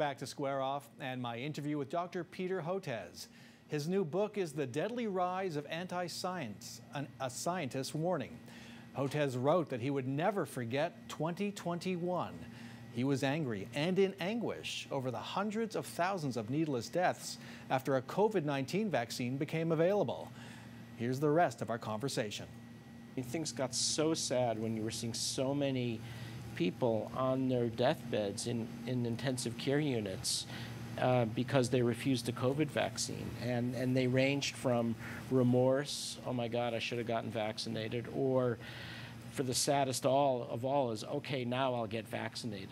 Back to Square Off and my interview with Dr. Peter Hotez. His new book is The Deadly Rise of Anti-Science, a Scientist's Warning. Hotez wrote that he would never forget 2021. He was angry and in anguish over the hundreds of thousands of needless deaths after a COVID-19 vaccine became available. Here's the rest of our conversation. Things got so sad when you were seeing so many people on their deathbeds in, in intensive care units uh, because they refused a COVID vaccine. And, and they ranged from remorse, oh my God, I should have gotten vaccinated, or for the saddest all of all is, okay, now I'll get vaccinated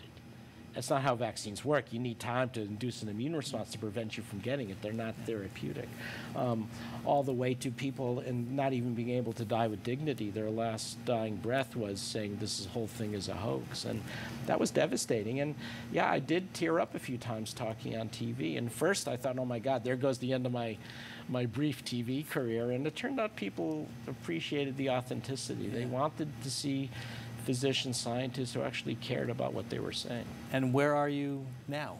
that's not how vaccines work. You need time to induce an immune response to prevent you from getting it. They're not therapeutic. Um, all the way to people and not even being able to die with dignity. Their last dying breath was saying this whole thing is a hoax. And that was devastating. And yeah, I did tear up a few times talking on TV. And first I thought, oh my God, there goes the end of my my brief TV career. And it turned out people appreciated the authenticity. They wanted to see physicians, scientists who actually cared about what they were saying. And where are you now?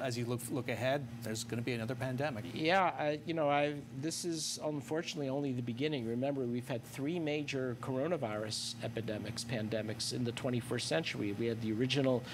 As you look look ahead, there's going to be another pandemic. Yeah, I, you know, I this is unfortunately only the beginning. Remember, we've had three major coronavirus epidemics, pandemics in the 21st century. We had the original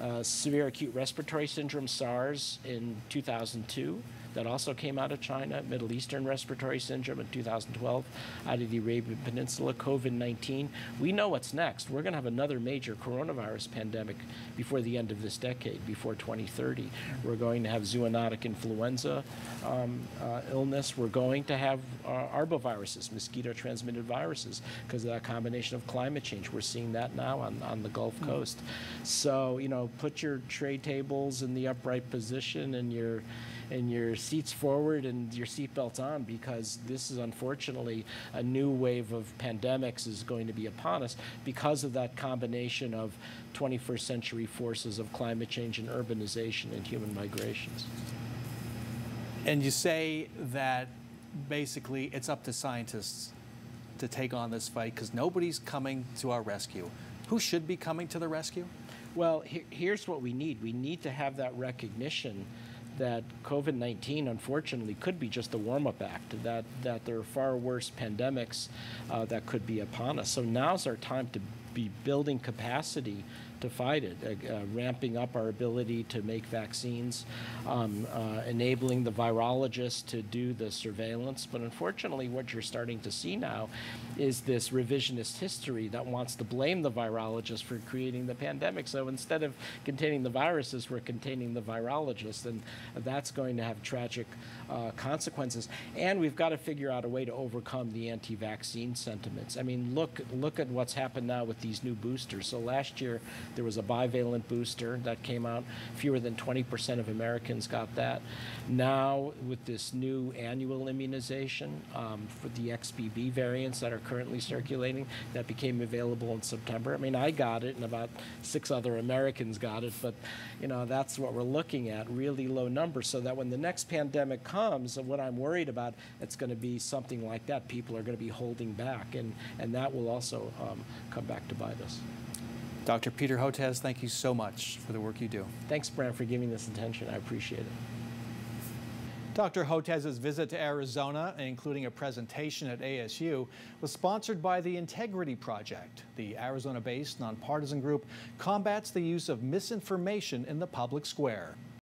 uh, severe acute respiratory syndrome, SARS, in 2002 that also came out of China, Middle Eastern respiratory syndrome in 2012, out of the Arabian Peninsula, COVID 19. We know what's next. We're going to have another major coronavirus pandemic before the end of this decade, before 2030. We're going to have zoonotic influenza um, uh, illness. We're going to have uh, arboviruses, mosquito transmitted viruses, because of that combination of climate change. We're seeing that now on, on the Gulf hmm. Coast. So, you know, put your tray tables in the upright position and your and your seats forward and your seatbelts on because this is unfortunately a new wave of pandemics is going to be upon us because of that combination of 21st century forces of climate change and urbanization and human migrations. And you say that basically it's up to scientists to take on this fight because nobody's coming to our rescue. Who should be coming to the rescue? Well, he here's what we need. We need to have that recognition that COVID 19, unfortunately, could be just a warm up act, that, that there are far worse pandemics uh, that could be upon us. So now's our time to be building capacity to fight it, uh, ramping up our ability to make vaccines, um, uh, enabling the virologists to do the surveillance. But unfortunately, what you're starting to see now is this revisionist history that wants to blame the virologists for creating the pandemic. So instead of containing the viruses, we're containing the virologists, and that's going to have tragic uh, consequences. And we've got to figure out a way to overcome the anti-vaccine sentiments. I mean, look look at what's happened now with these new boosters. So last year there was a bivalent booster that came out. Fewer than 20% of Americans got that. Now, with this new annual immunization um, for the XBB variants that are currently circulating, that became available in September. I mean, I got it, and about six other Americans got it, but you know that's what we're looking at, really low numbers, so that when the next pandemic comes, what I'm worried about, it's going to be something like that. People are going to be holding back, and and that will also um, come back to bite us. Dr. Peter Hotez, thank you so much for the work you do. Thanks, Brahm, for giving this attention. I appreciate it. Dr. Hotez's visit to Arizona, including a presentation at ASU, was sponsored by the Integrity Project. The Arizona-based nonpartisan group combats the use of misinformation in the public square.